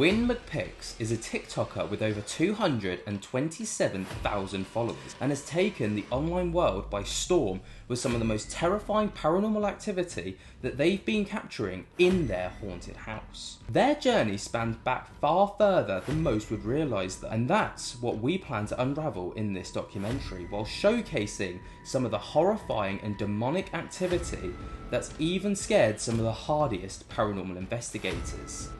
WynnMcPics is a TikToker with over 227,000 followers and has taken the online world by storm with some of the most terrifying paranormal activity that they've been capturing in their haunted house. Their journey spans back far further than most would realise, and that's what we plan to unravel in this documentary while showcasing some of the horrifying and demonic activity that's even scared some of the hardiest paranormal investigators.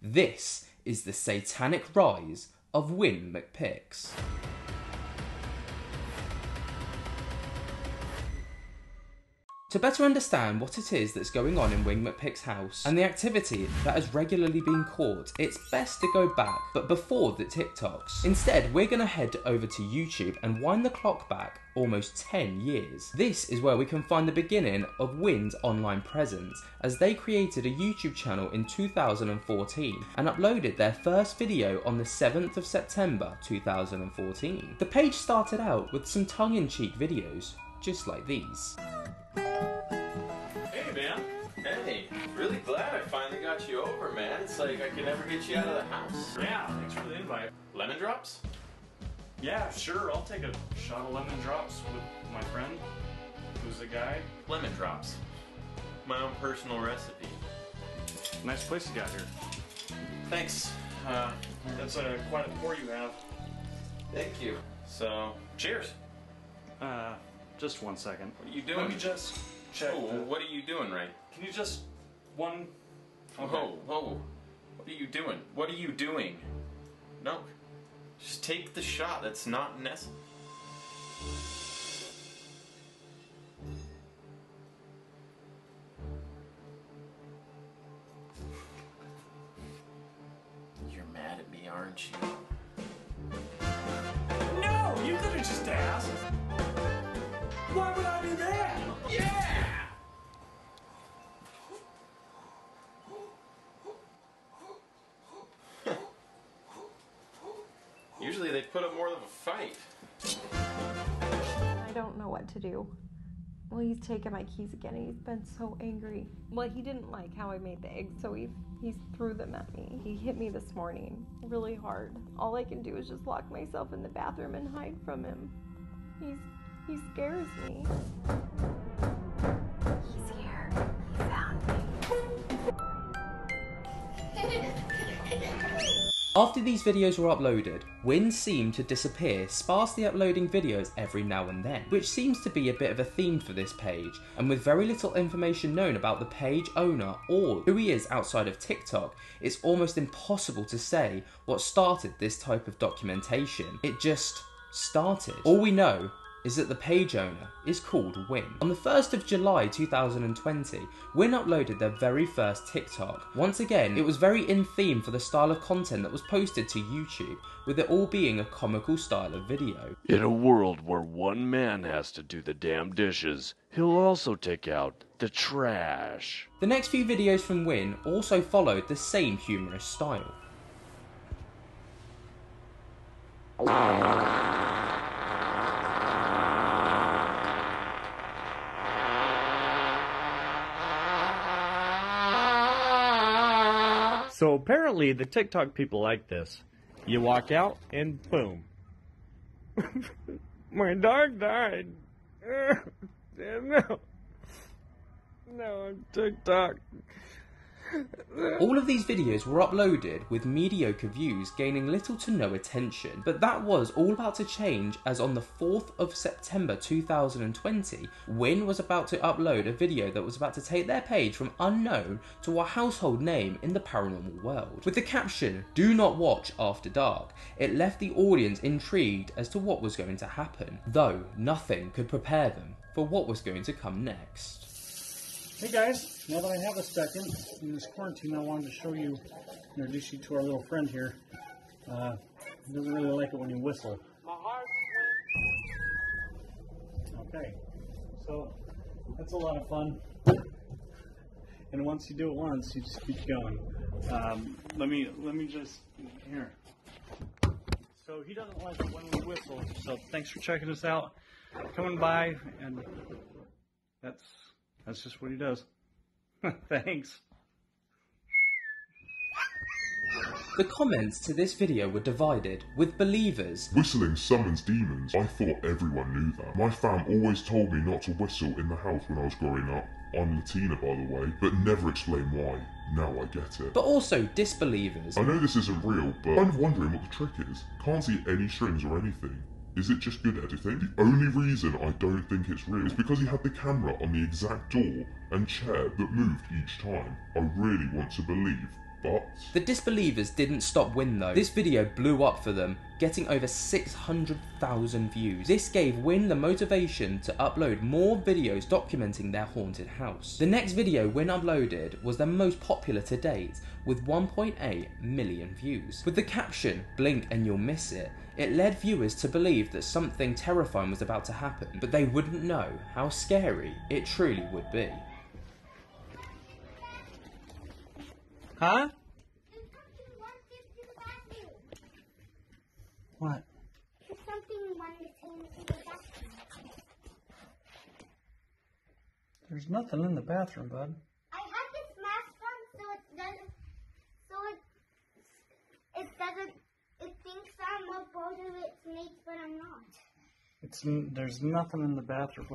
This is the satanic rise of WynnMcPics. To better understand what it is that's going on in WynnMcPics's house and the activity that has regularly been caught, it's best to go back, but before the TikToks. Instead, we're going to head over to YouTube and wind the clock back almost 10 years. This is where we can find the beginning of Wynn's online presence, as they created a YouTube channel in 2014 and uploaded their first video on the 7th of September 2014. The page started out with some tongue-in-cheek videos, just like these. Hey, man. Hey, really glad I finally got you over, man. It's like I could never get you out of the house. Yeah, thanks for the invite. Lemon drops? Yeah, sure, I'll take a shot of lemon drops with my friend, who's a guy. Lemon drops. My own personal recipe. Nice place you got here. Thanks. Uh, That's uh, quite a pour you have. thank you. So, cheers. Uh, just one second. What are you doing? Let me just check. Oh, the- what are you doing, Ray? Can you just one? Whoa, whoa. What are you doing? What are you doing? No. Just take the shot. That's not necessary. You're mad at me, aren't you? No, you could have just asked. Why would I do that? Yeah! Usually they put up more of a fight. I don't know what to do. Well, he's taken my keys again and he's been so angry. Well, he didn't like how I made the eggs, so he he threw them at me. He hit me this morning really hard. All I can do is just lock myself in the bathroom and hide from him. He's he scares me. He's here. He found me. After these videos were uploaded, Wynn seemed to disappear, sparsely uploading videos every now and then, which seems to be a bit of a theme for this page, and with very little information known about the page owner or who he is outside of TikTok, it's almost impossible to say what started this type of documentation. It just started. All we know is that the page owner is called Wynn. On the 1st of July 2020, Wynn uploaded their very first TikTok. Once again, it was very in theme for the style of content that was posted to YouTube, with it all being a comical style of video. In a world where one man has to do the damn dishes, he'll also take out the trash. The next few videos from Wynn also followed the same humorous style. So apparently the TikTok people like this. You walk out and boom. My dog died. Damn no. No, on TikTok. All of these videos were uploaded with mediocre views gaining little to no attention, but that was all about to change as on the 4th of September 2020, Wynn was about to upload a video that was about to take their page from unknown to a household name in the paranormal world. With the caption, Do not watch after dark, it left the audience intrigued as to what was going to happen, though nothing could prepare them for what was going to come next. Hey guys, now that I have a second in this quarantine, I wanted to show you, introduce you to our little friend here. Uh, he doesn't really like it when you whistle. Okay, so that's a lot of fun. And once you do it once, you just keep going. Um, let me let me just here. So he doesn't like it when we whistle. So thanks for checking us out, coming by, and that's that's just what he does. Thanks. The comments to this video were divided, with believers Whistling summons demons. I thought everyone knew that. My fam always told me not to whistle in the house when I was growing up. I'm Latina, by the way, but never explain why. Now I get it. but also disbelievers. I know this isn't real, but I'm kind of wondering what the trick is. Can't see any strings or anything. Is it just good editing? The only reason I don't think it's real is because he had the camera on the exact door and chair that moved each time. I really want to believe, but The disbelievers didn't stop Wynn though. This video blew up for them, getting over 600,000 views. This gave Wynn the motivation to upload more videos documenting their haunted house. The next video Wynn uploaded was their most popular to date, with 1.8 million views. With the caption, Blink and you'll miss it, it led viewers to believe that something terrifying was about to happen, but they wouldn't know how scary it truly would be. Huh? What? There's nothing in the bathroom, bud. I have this mask on so it doesn't, so it, it doesn't, it thinks I'm a both of its mates, but I'm not. It's there's nothing in the bathroom.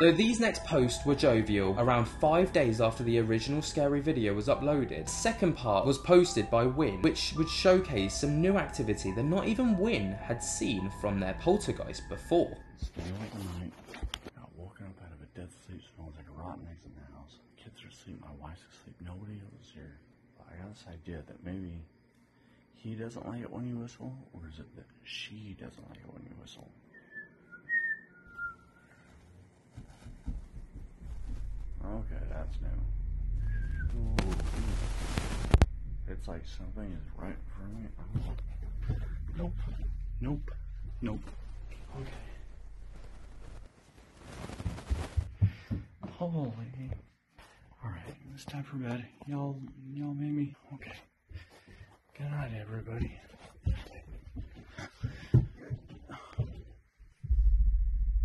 Though these next posts were jovial, around five days after the original scary video was uploaded, the second part was posted by Wynn, which would showcase some new activity that not even Wynn had seen from their poltergeist before. Stay awake at night. Got woken up out of a dead sleep, smells like rotten eggs in the house. Kids are asleep, my wife's asleep, nobody else is here. But I got this idea that maybe he doesn't like it when you whistle, or is it that she doesn't like it when you whistle? Okay, that's new. Ooh, ooh. It's like something is right in front of me. Nope. Nope. Nope. Okay. Holy. Alright, it's time for bed. Y'all, y'all made me. Okay. Good night, everybody.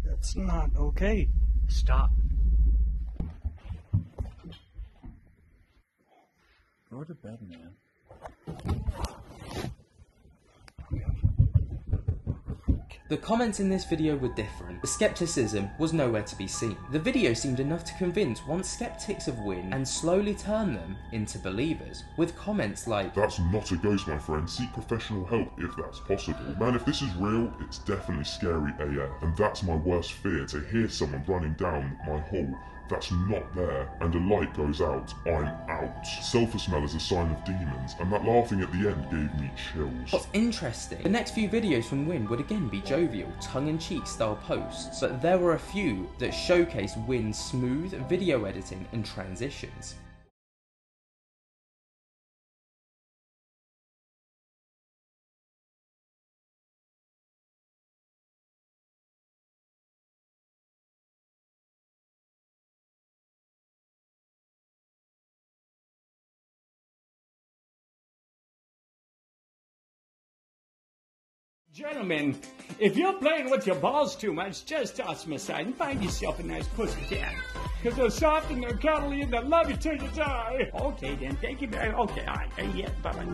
That's not okay. Stop. Go to bed, man. The comments in this video were different. The skepticism was nowhere to be seen. The video seemed enough to convince once skeptics of Wynn and slowly turn them into believers, with comments like, that's not a ghost, my friend. Seek professional help if that's possible. Man, if this is real, it's definitely scary AF. And that's my worst fear to hear someone running down my hall that's not there and a light goes out, I'm out. Sulfur smell is a sign of demons, and that laughing at the end gave me chills. What's interesting, the next few videos from Wynn would again be jovial, tongue-in-cheek style posts, but there were a few that showcased Wynn's smooth video editing and transitions. Gentlemen, if you're playing with your balls too much, just toss them aside and find yourself a nice pussy cat. Because they're soft and they're cuddly and they'll love you till you die. Okay then, thank you very much. Okay, all right. Uh, Yeah, bye-bye.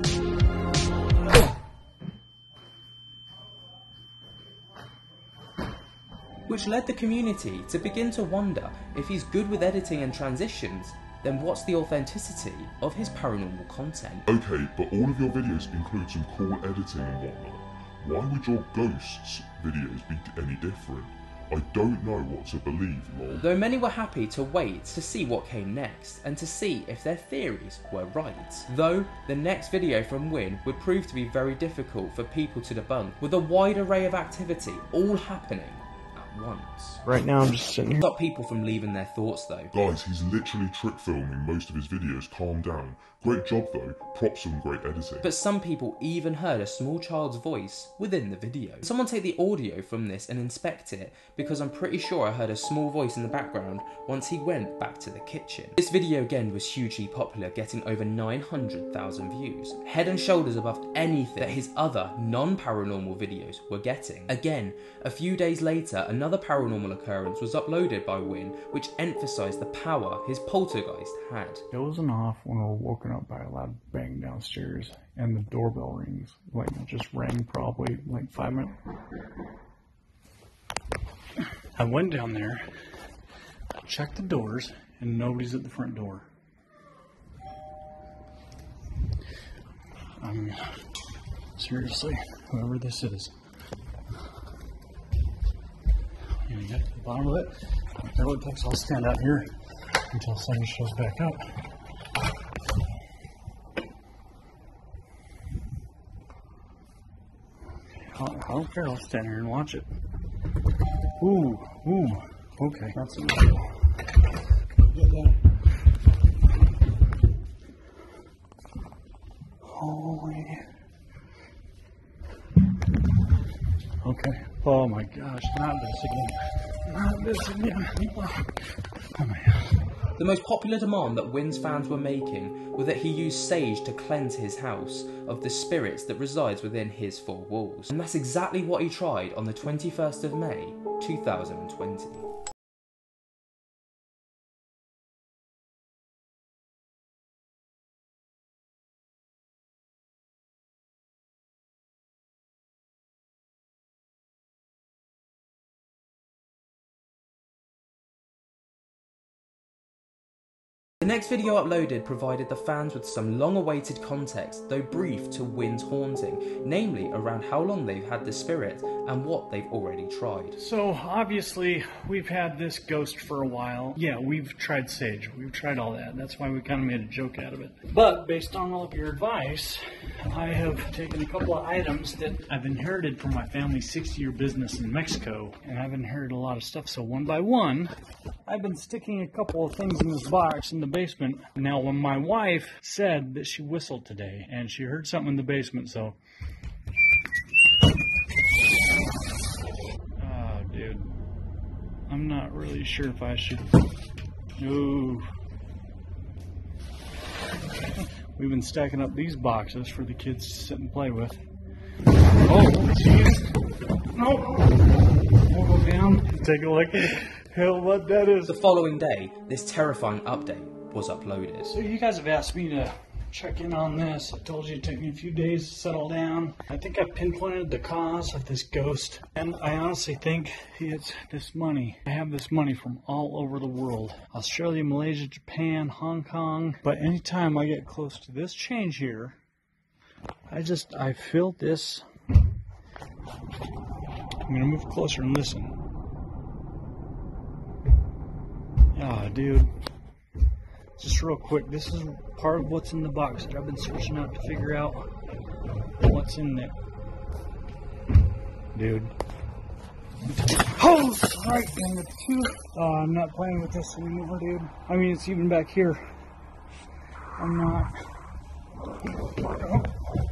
Which led the community to begin to wonder if he's good with editing and transitions, then what's the authenticity of his paranormal content? Okay, but all of your videos include some cool editing and whatnot. Why would your ghosts videos be any different? I don't know what to believe, lol. Though many were happy to wait to see what came next and to see if their theories were right. Though the next video from Wynn would prove to be very difficult for people to debunk, with a wide array of activity all happening at once. Right now, I'm just sitting here. Stop people from leaving their thoughts though. Guys, he's literally trick filming most of his videos, calm down. Great job though, props on great editing. But some people even heard a small child's voice within the video. Someone take the audio from this and inspect it because I'm pretty sure I heard a small voice in the background once he went back to the kitchen. This video again was hugely popular, getting over 900,000 views, head and shoulders above anything that his other non paranormal videos were getting. Again, a few days later, another another paranormal occurrence was uploaded by Wynn, which emphasised the power his poltergeist had. It wasn't off when we were woken up by a loud bang downstairs and the doorbell rings. Like, it just rang probably like five minutes. I went down there, checked the doors, and nobody's at the front door. I mean, seriously, whoever this is. And get to the bottom of it. It takes, I'll stand out here until somebody shows back up. I don't care. I'll stand here and watch it. Ooh, ooh. Okay, that's a Get that. Holy. Okay. Oh my gosh, not this again. Not this again. Oh man. The most popular demand that Wynn's fans were making was that he use sage to cleanse his house of the spirits that resides within his four walls. And that's exactly what he tried on the 21st of May, 2020. Next video uploaded provided the fans with some long awaited context, though brief, to Wynn's haunting, namely around how long they've had the spirit and what they've already tried. So obviously we've had this ghost for a while. Yeah, we've tried sage. We've tried all that. That's why we kind of made a joke out of it. But based on all of your advice, I have taken a couple of items that I've inherited from my family's 60-year business in Mexico, and I've inherited a lot of stuff. So one by one, I've been sticking a couple of things in this box in the basement. Now, when my wife said that she whistled today, and she heard something in the basement, so Oh, dude. I'm not really sure if I should. Ooh. We've been stacking up these boxes for the kids to sit and play with. Oh, jeez. No. We'll go down. Take a look hell what that is. The following day, this terrifying update was uploaded. So you guys have asked me to check in on this. I told you it took me a few days to settle down. I think I pinpointed the cause of this ghost, and I honestly think it's this money. I have this money from all over the world. Australia, Malaysia, Japan, Hong Kong. But anytime I get close to this change here, I just, I feel this. I'm gonna move closer and listen. Ah, dude. Just real quick, this is part of what's in the box that I've been searching out to figure out what's in there. Dude. Oh, right in the tooth. Uh, oh, I'm not playing with this anymore, dude. I mean, it's even back here. I'm not. Oh,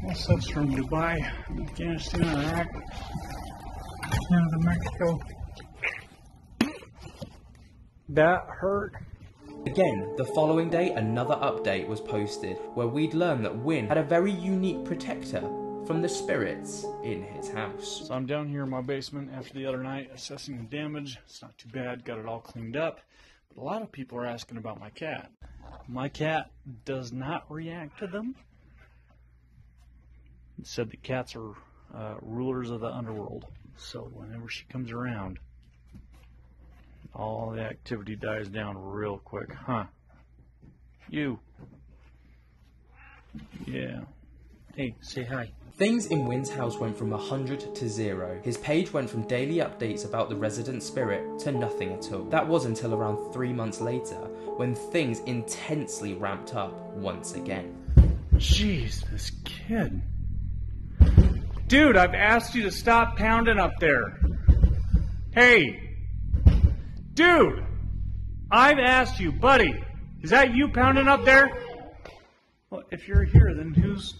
this stuff's from Dubai, Afghanistan, Iraq, Canada, Mexico. That hurt. Again, the following day, another update was posted where we'd learn that Wynn had a very unique protector from the spirits in his house. So I'm down here in my basement after the other night assessing the damage. It's not too bad, got it all cleaned up. But a lot of people are asking about my cat. My cat does not react to them. It said that cats are uh, rulers of the underworld. So whenever she comes around, all the activity dies down real quick, huh? You. Yeah. Hey, say hi. Things in Wynn's house went from 100 to 0. His page went from daily updates about the resident spirit to nothing at all. That was until around three months later, when things intensely ramped up once again. Jeez, this kid. Dude, I've asked you to stop pounding up there. Hey. Dude, I've asked you, buddy. Is that you pounding up there? Well, if you're here, then who's.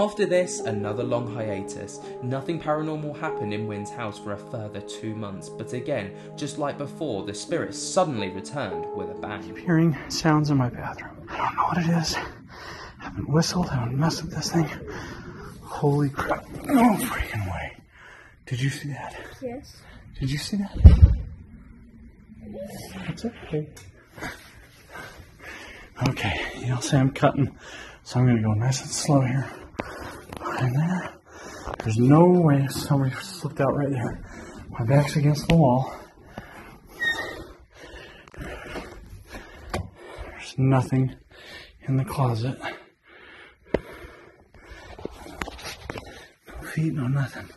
After this, another long hiatus. Nothing paranormal happened in Wynn's house for a further two months, but again, just like before, the spirit suddenly returned with a bang. Hearing sounds in my bathroom. I don't know what it is. I haven't whistled, I haven't messed with this thing. Holy crap. No freaking way. Did you see that? Yes. Did you see that? It's okay. Okay, you'll see I'm cutting, so I'm gonna go nice and slow here. Right there. There's no way somebody slipped out right there. My back's against the wall. There's nothing in the closet. No feet, no nothing.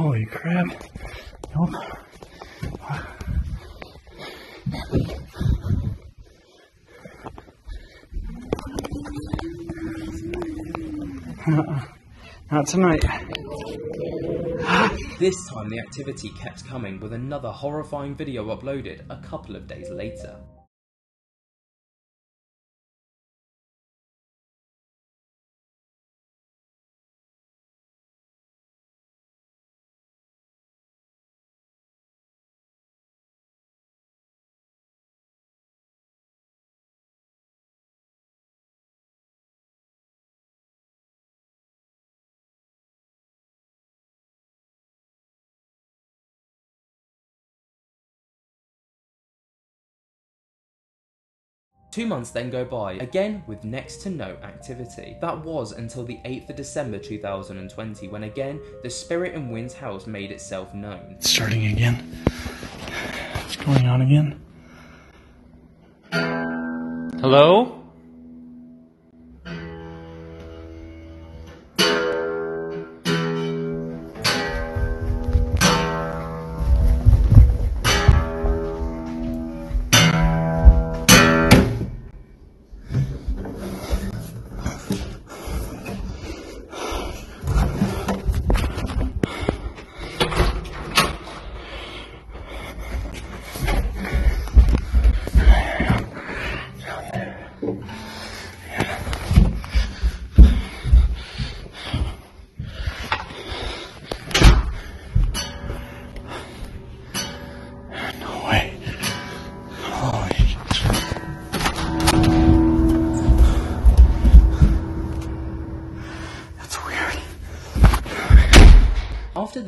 Holy crap. Nope. Uh-uh. Not tonight. This time the activity kept coming with another horrifying video uploaded a couple of days later. Two months then go by, again with next to no activity. That was until the 8th of December 2020, when again the spirit in Wynn's house made itself known. It's starting again. What's going on again? Hello?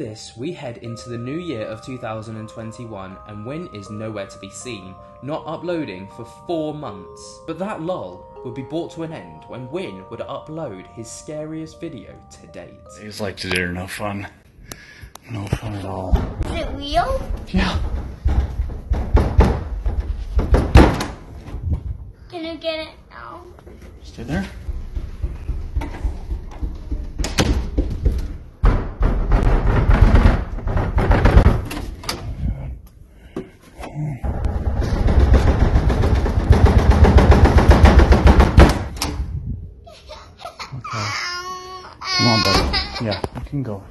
This, we head into the new year of 2021 and Wynn is nowhere to be seen, not uploading for four months. But that lull would be brought to an end when Wynn would upload his scariest video to date. Days like today are no fun. No fun at all. Is it real? Yeah. Can you get it now? Stay there. Come on, buddy. Yeah, you can go.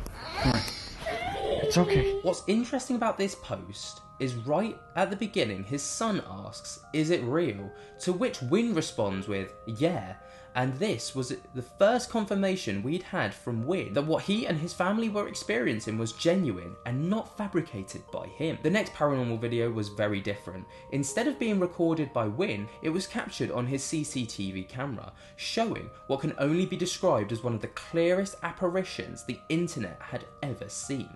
It's okay. What's interesting about this post is right at the beginning, his son asks, Is it real? To which Wynn responds with, Yeah. And this was the first confirmation we'd had from Wynn that what he and his family were experiencing was genuine and not fabricated by him. The next paranormal video was very different. Instead of being recorded by Wynn, it was captured on his CCTV camera, showing what can only be described as one of the clearest apparitions the internet had ever seen.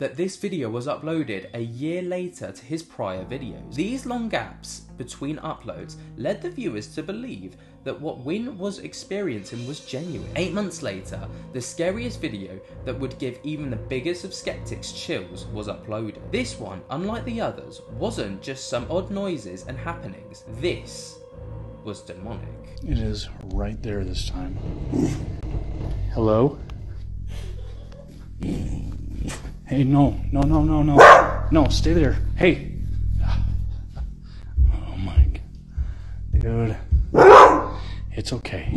That this video was uploaded a year later to his prior videos. These long gaps between uploads led the viewers to believe that what Wynn was experiencing was genuine. Eight months later, the scariest video that would give even the biggest of skeptics chills was uploaded. This one, unlike the others, wasn't just some odd noises and happenings. This was demonic. It is right there this time. Hello? Hey, no, no, no, no, no. No, stay there. Hey. Oh my god. Dude. It's okay.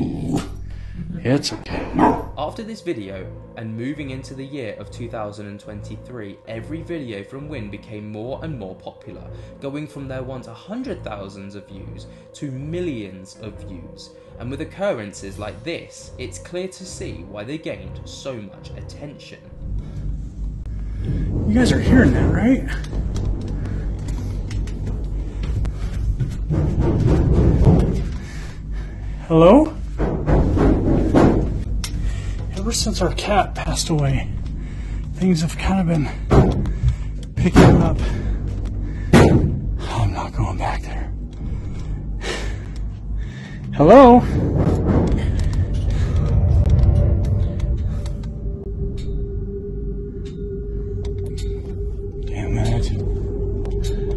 It's okay. After this video, and moving into the year of 2023, every video from Wynn became more and more popular, going from their once hundred thousands of views to millions of views. And with occurrences like this, it's clear to see why they gained so much attention. You guys are hearing that, right? Hello? Ever since our cat passed away, things have kind of been picking up. I'm not going back there. Hello?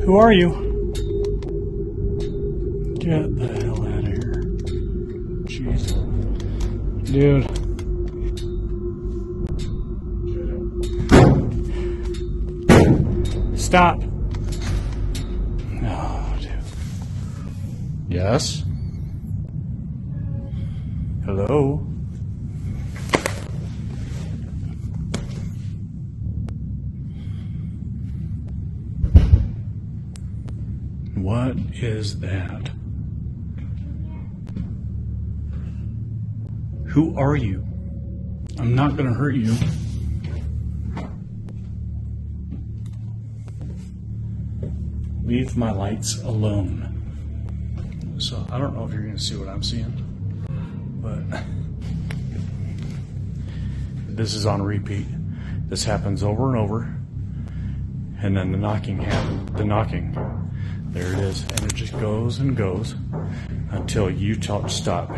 Who are you? Get the hell out of here. Jeez. Dude. Stop. Oh, dude. Yes? Hello? What is that? Who are you? I'm not gonna hurt you. Leave my lights alone. So I don't know if you're gonna see what I'm seeing, but this is on repeat. This happens over and over, and then the knocking happened. The knocking, there it is, and it just goes and goes until you tell it to stop.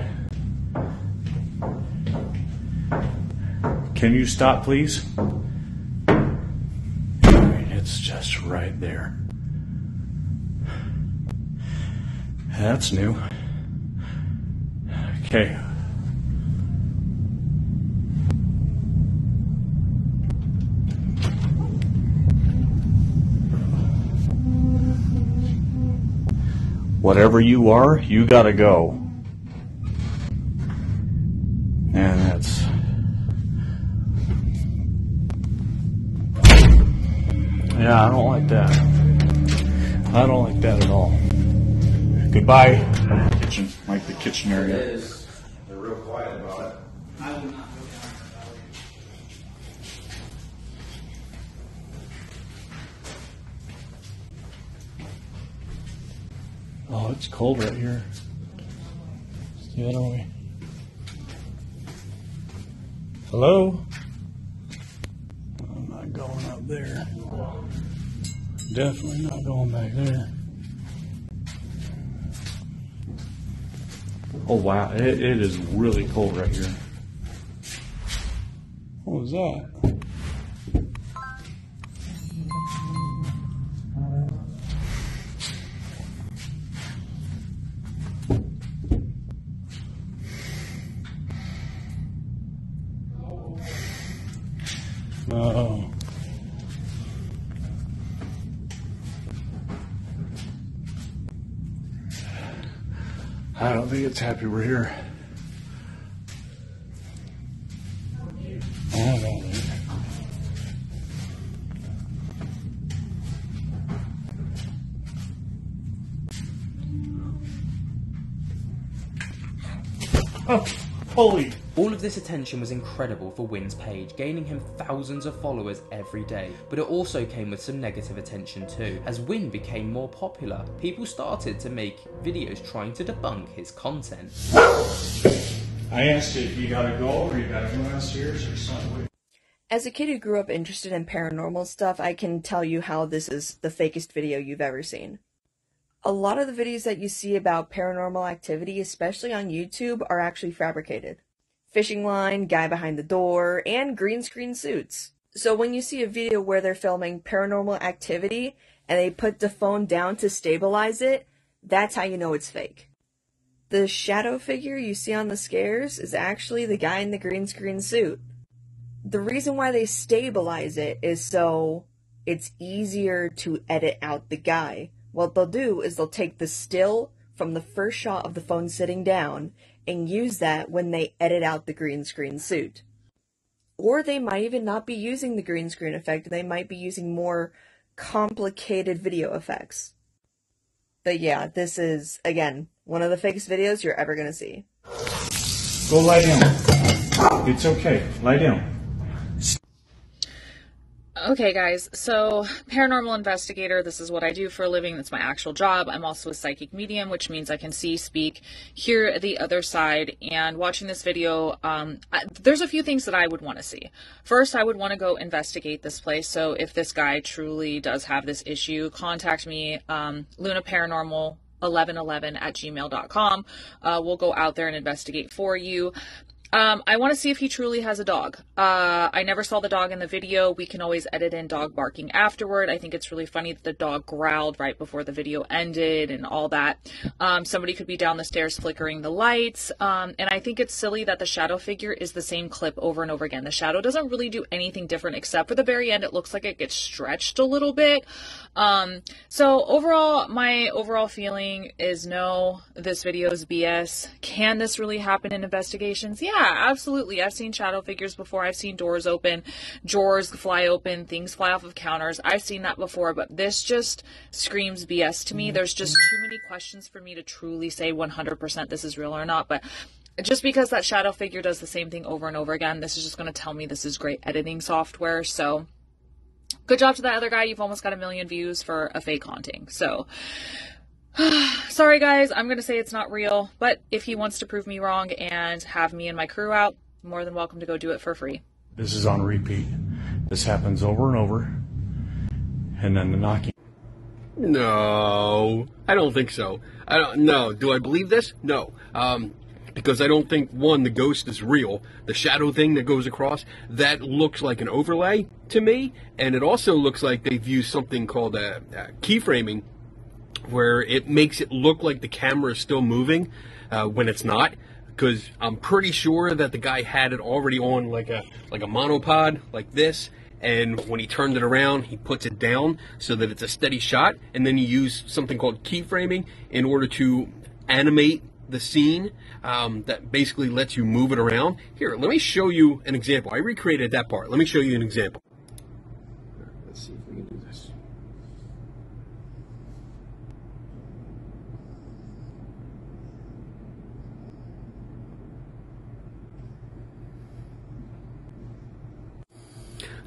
Can you stop, please? It's just right there. That's new. Okay. Whatever you are, you gotta go. And that's. Yeah, I don't like that. I don't like that at all. Goodbye. Kitchen, like the kitchen area. They're real quiet about it. I will not. Oh, it's cold right here. It's the other way. Hello? I'm not going up there. Definitely not going back there. Oh wow, it, it is really cold right here. What was that? Oh. I don't it's happy we're here. Oh, know. Oh, holy. All of this attention was incredible for Wynn's page, gaining him thousands of followers every day. But it also came with some negative attention too. As Wynn became more popular, people started to make videos trying to debunk his content. I asked you, you gotta go or you gotta go downstairs or something. As a kid who grew up interested in paranormal stuff, I can tell you how this is the fakest video you've ever seen. A lot of the videos that you see about paranormal activity, especially on YouTube, are actually fabricated. Fishing line, guy behind the door, and green screen suits. So when you see a video where they're filming paranormal activity and they put the phone down to stabilize it, that's how you know it's fake. The shadow figure you see on the scares is actually the guy in the green screen suit. The reason why they stabilize it is so it's easier to edit out the guy. What they'll do is they'll take the still from the first shot of the phone sitting down and use that when they edit out the green screen suit. Or they might even not be using the green screen effect, they might be using more complicated video effects. But yeah, this is, again, one of the fakest videos you're ever gonna see. Go lie down. It's okay. Lie down. Okay, guys, so paranormal investigator, this is what I do for a living. That's my actual job. I'm also a psychic medium, which means I can see, speak, hear the other side. And watching this video, um, I, there's a few things that I would want to see. First, I would want to go investigate this place. So if this guy truly does have this issue, contact me, um, Luna Paranormal 1111 at gmail.com. Uh, we'll go out there and investigate for you. Um, I want to see if he truly has a dog. Uh, I never saw the dog in the video. We can always edit in dog barking afterward. I think it's really funny that the dog growled right before the video ended and all that. Um, somebody could be down the stairs flickering the lights. Um, and I think it's silly that the shadow figure is the same clip over and over again. The shadow doesn't really do anything different except for the very end. It looks like it gets stretched a little bit. Um, so overall, my overall feeling is no, this video is BS. Can this really happen in investigations? Yeah, absolutely. I've seen shadow figures before. I've seen doors open, drawers fly open, things fly off of counters. I've seen that before, but this just screams BS to me. Mm-hmm. There's just too many questions for me to truly say 100% this is real or not, but just because that shadow figure does the same thing over and over again, this is just going to tell me this is great editing software. So, good job to that other guy. You've almost got a million views for a fake haunting. So, sorry guys, I'm going to say it's not real, but if he wants to prove me wrong and have me and my crew out, more than welcome to go do it for free. This is on repeat. This happens over and over. And then the knocking. No, I don't think so. I don't. No, do I believe this? No, um, because I don't think one the ghost is real. The shadow thing that goes across that looks like an overlay to me, and it also looks like they've used something called a, a keyframing, where it makes it look like the camera is still moving uh, when it's not. Because I'm pretty sure that the guy had it already on like a like a monopod like this, and when he turned it around, he puts it down so that it's a steady shot, and then he used something called keyframing in order to animate the scene um, that basically lets you move it around. Here, let me show you an example. I recreated that part. Let me show you an example. Let's see if we can do this.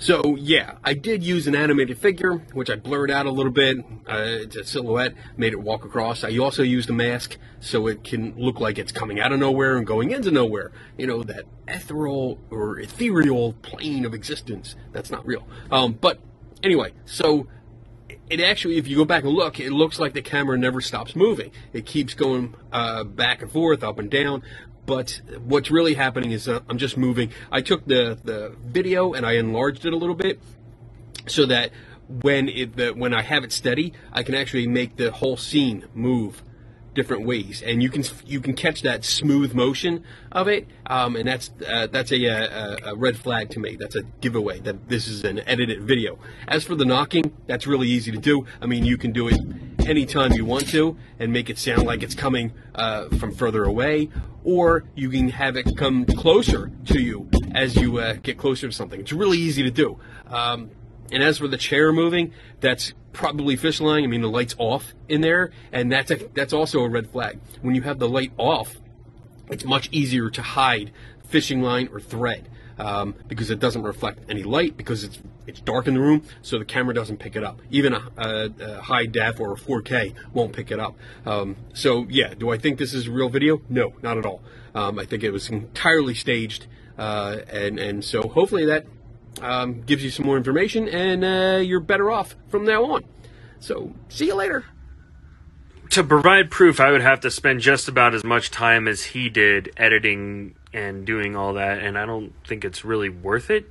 So yeah, I did use an animated figure, which I blurred out a little bit. Uh, it's a silhouette, made it walk across. I also used a mask so it can look like it's coming out of nowhere and going into nowhere. You know, that ethereal or ethereal plane of existence. That's not real. Um, but anyway, so it actually, if you go back and look, it looks like the camera never stops moving. It keeps going uh, back and forth, up and down. But what's really happening is uh, I'm just moving. I took the, the video and I enlarged it a little bit so that when it the, when I have it steady, I can actually make the whole scene move different ways, and you can you can catch that smooth motion of it, um, and that's uh, that's a, a, a red flag to me. That's a giveaway that this is an edited video. As for the knocking, that's really easy to do. I mean, you can do it anytime you want to and make it sound like it's coming uh, from further away, or you can have it come closer to you as you uh, get closer to something. It's really easy to do. Um, and as for the chair moving, that's probably fish line. I mean, the light's off in there, and that's a, that's also a red flag. When you have the light off, it's much easier to hide fishing line or thread um, because it doesn't reflect any light because it's it's dark in the room, so the camera doesn't pick it up. Even a, a, a high def or a 4K won't pick it up. Um, so yeah, do I think this is a real video? No, not at all. Um, I think it was entirely staged, uh, and and so hopefully that um, gives you some more information, and uh, you're better off from now on. So, see you later. To provide proof, I would have to spend just about as much time as he did editing and doing all that, and I don't think it's really worth it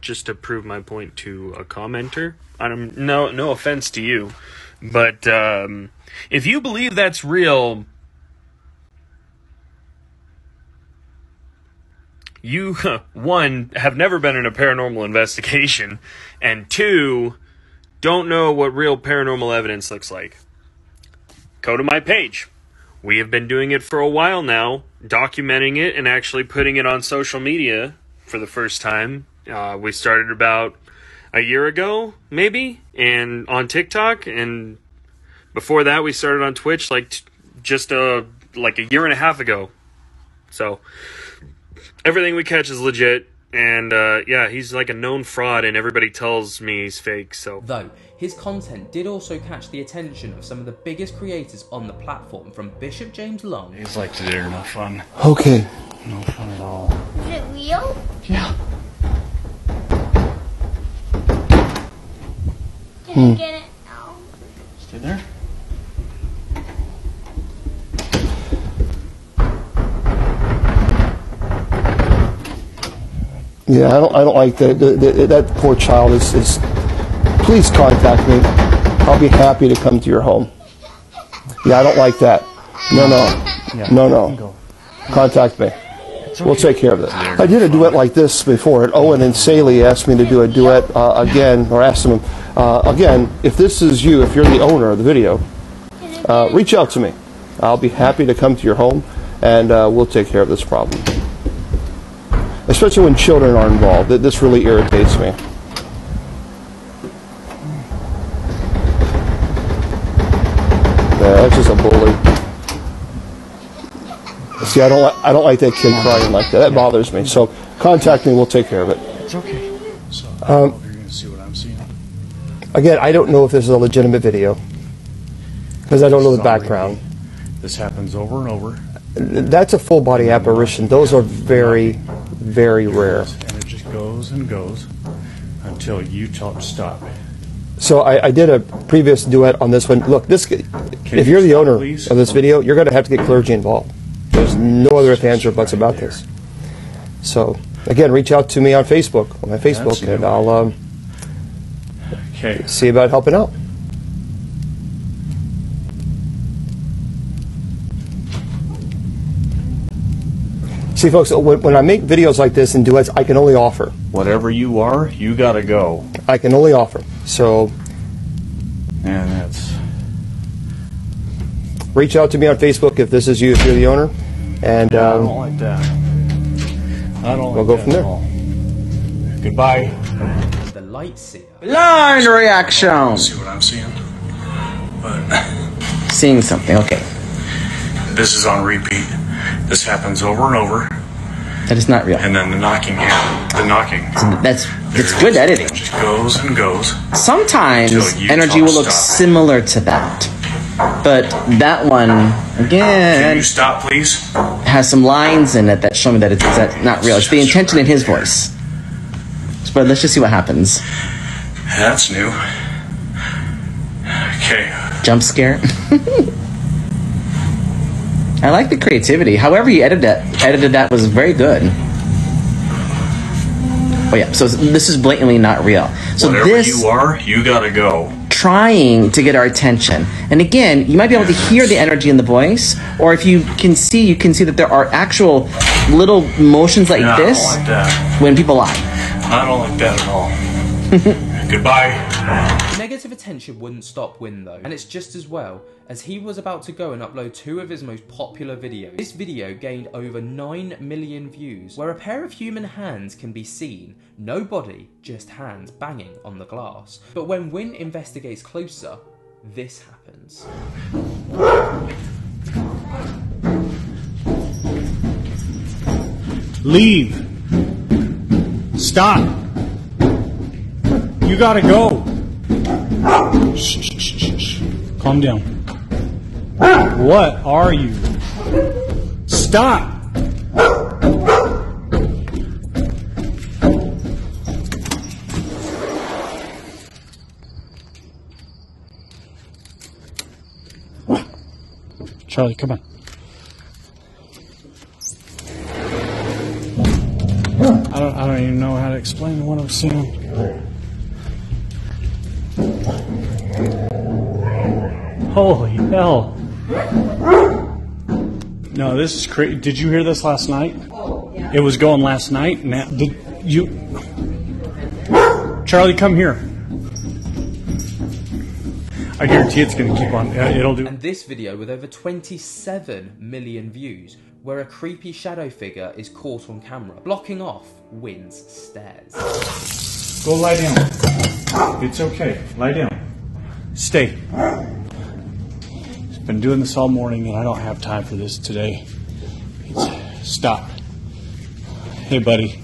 just to prove my point to a commenter. I'm no no offense to you, but um, if you believe that's real, you, one, have never been in a paranormal investigation, and two, don't know what real paranormal evidence looks like, go to my page. We have been doing it for a while now, documenting it and actually putting it on social media for the first time. Uh, we started about a year ago, maybe, and on TikTok, and before that, we started on Twitch like t- just a like a year and a half ago. So everything we catch is legit, and uh, yeah, he's like a known fraud, and everybody tells me he's fake. So Though, his content did also catch the attention of some of the biggest creators on the platform, from Bishop James Long. He's like, they're no fun. Okay. No fun at all. Is it real? Yeah. Can Hmm. I get it now? Stay there. Yeah, I don't, I don't like that. The, the, that poor child is, is. Please contact me. I'll be happy to come to your home. Yeah, I don't like that. No, no, no, no. Contact me. We'll take care of this. I did a duet like this before, and Owen and Saley asked me to do a duet uh, again, or asked them uh, again. If this is you, if you're the owner of the video, uh, reach out to me. I'll be happy to come to your home, and uh, we'll take care of this problem especially when children are involved. Th- This really irritates me. Yeah, that's just a bully. See, I don't, li- I don't like that kid crying like that. That bothers me. So contact me. We'll take care of it. It's okay. So, Um, you're going to see what I'm seeing. Again, I don't know if this is a legitimate video because I don't know the background. This happens over and over. That's a full body apparition. Those are very, very rare. And it just goes and goes until you to stop. So I, I did a previous duet on this one. Look, this if you're the owner of this video, you're going to have to get clergy involved. There's no other ifs, ands, or buts about this. So again, reach out to me on Facebook, on my Facebook, and I'll um, Okay. see about helping out. See, folks, when, when I make videos like this and duets, I can only offer. Whatever you are, you got to go. I can only offer. So And that's. reach out to me on Facebook if this is you, if you're the owner, and I don't um, like that. I don't we'll go that from there. Goodbye. The Lightseer. Blind reaction. See what I'm seeing? But Seeing something. Okay. this is on repeat. This happens over and over. That is not real. And then the knocking, the knocking. That's it's good editing. It just goes and goes. Sometimes energy will look stop. similar to that. But that one again. Can you stop, please? has some lines in it that show me that it's that not real. It's the intention in his voice. But let's just see what happens. That's new. Okay. Jump scare. I like the creativity. However you edited that, edited that was very good. Oh yeah, so this is blatantly not real. So Whatever this you are, you gotta go. trying to get our attention. And again, you might be able to hear the energy in the voice, or if you can see, you can see that there are actual little motions like Yeah, I don't this like that. when people lie. I don't like that at all. Goodbye. Negative attention wouldn't stop Wynn though, and it's just as well, as he was about to go and upload two of his most popular videos. This video gained over 9 million views, where a pair of human hands can be seen, no body, just hands banging on the glass. But when Wynn investigates closer, this happens. Leave. Stop. You gotta go. Shh, shh, shh, shh. Calm down. What are you? Stop. Charlie, come on. I don't, I don't even know how to explain what I'm seeing. Holy hell. No, this is crazy. Did you hear this last night? Oh, yeah. It was going last night. Now, did you, Charlie, come here. I guarantee it's going to keep on. It'll do. And this video with over 27 million views, where a creepy shadow figure is caught on camera, blocking off Wynn's stairs. Go lie down. It's okay. Lie down. Stay. Been doing this all morning, and I don't have time for this today. Stop. Hey, buddy.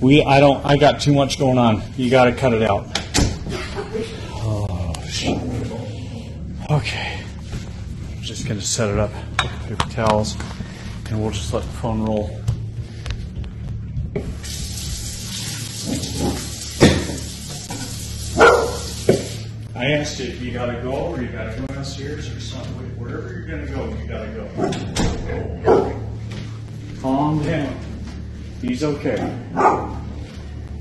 We. I don't. I got too much going on. You got to cut it out. Oh shit. Okay. I'm just gonna set it up. Paper towels, and we'll just let the phone roll. You you gotta go or you gotta go downstairs or something. Wherever you're gonna go, you gotta go. Calm down. He's okay.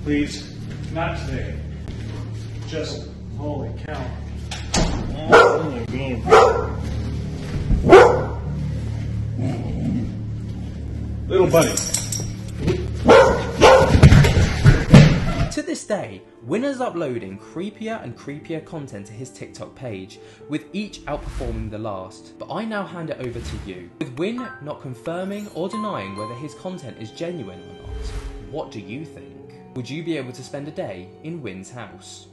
Please, not today. Just, holy cow. Little buddy. Wynn uploading creepier and creepier content to his TikTok page, with each outperforming the last. But I now hand it over to you. With Wynn not confirming or denying whether his content is genuine or not, what do you think? Would you be able to spend a day in Wynn's house?